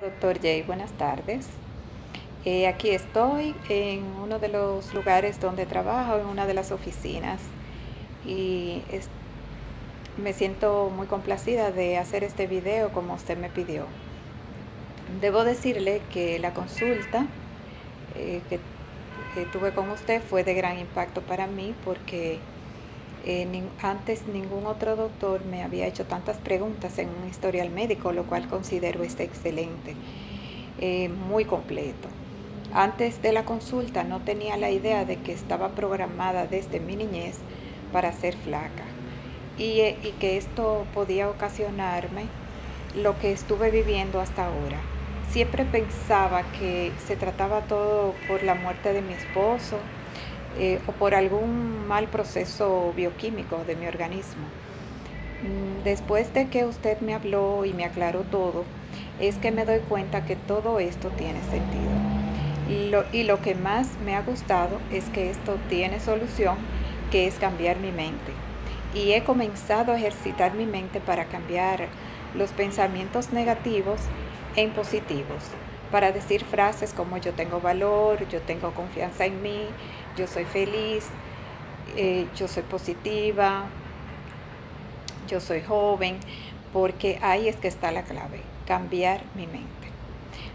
Doctor Jay, buenas tardes. Eh, aquí estoy en uno de los lugares donde trabajo, en una de las oficinas, y me siento muy complacida de hacer este video como usted me pidió. Debo decirle que la consulta eh, que, tuve con usted fue de gran impacto para mí porque eh, antes ningún otro doctor me había hecho tantas preguntas en un historial médico, lo cual considero este excelente, eh, muy completo. Antes de la consulta no tenía la idea de que estaba programada desde mi niñez para ser flaca y, eh, y que esto podía ocasionarme lo que estuve viviendo hasta ahora. Siempre pensaba que se trataba todo por la muerte de mi esposo, eh, o por algún mal proceso bioquímico de mi organismo. Mm, después de que usted me habló y me aclaró todo, es que me doy cuenta que todo esto tiene sentido. Lo, y lo que más me ha gustado es que esto tiene solución, que es cambiar mi mente. Y he comenzado a ejercitar mi mente para cambiar los pensamientos negativos en positivos para decir frases como yo tengo valor, yo tengo confianza en mí, yo soy feliz, eh, yo soy positiva, yo soy joven, porque ahí es que está la clave, cambiar mi mente.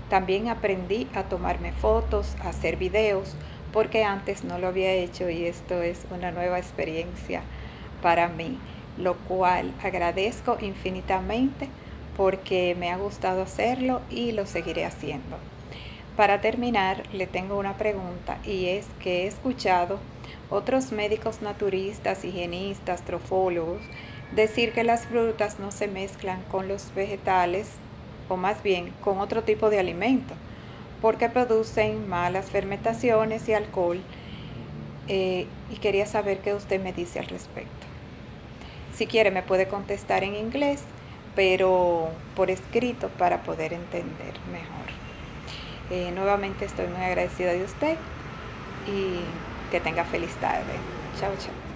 También aprendí a tomarme fotos, a hacer videos, porque antes no lo había hecho y esto es una nueva experiencia para mí, lo cual agradezco infinitamente porque me ha gustado hacerlo y lo seguiré haciendo. Para terminar, le tengo una pregunta y es que he escuchado otros médicos naturistas, higienistas, trofólogos decir que las frutas no se mezclan con los vegetales o más bien con otro tipo de alimento porque producen malas fermentaciones y alcohol eh, y quería saber qué usted me dice al respecto. Si quiere me puede contestar en inglés pero por escrito para poder entender mejor. Eh, nuevamente estoy muy agradecida de usted y que tenga feliz tarde. Chao, chao.